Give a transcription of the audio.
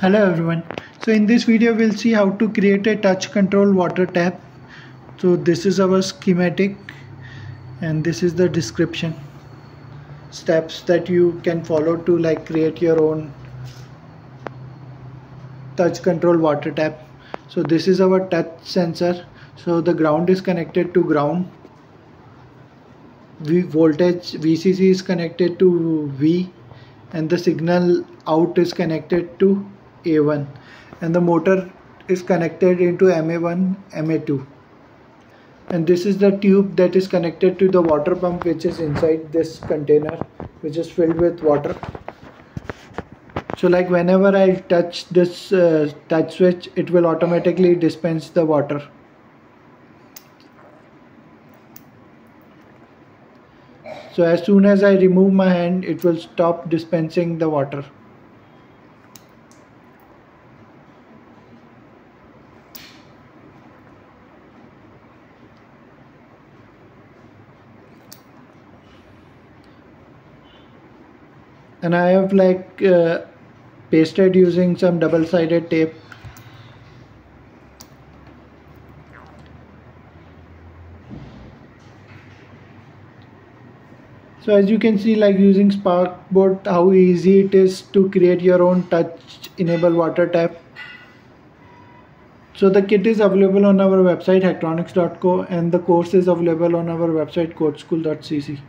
hello everyone. So in this video we'll see how to create a touch control water tap. So this is our schematic and this is the description steps that you can follow to like create your own touch control water tap. So this is our touch sensor. So the ground is connected to ground. V voltage vcc is connected to v and the signal out is connected to a1 and the motor is connected into MA1 MA2 and this is the tube that is connected to the water pump which is inside this container which is filled with water. So like whenever I touch this uh, touch switch it will automatically dispense the water. So as soon as I remove my hand it will stop dispensing the water and I have like uh, pasted using some double-sided tape. So as you can see like using sparkboard how easy it is to create your own touch enable water tap. So the kit is available on our website hacktronics.co and the course is available on our website codeschool.cc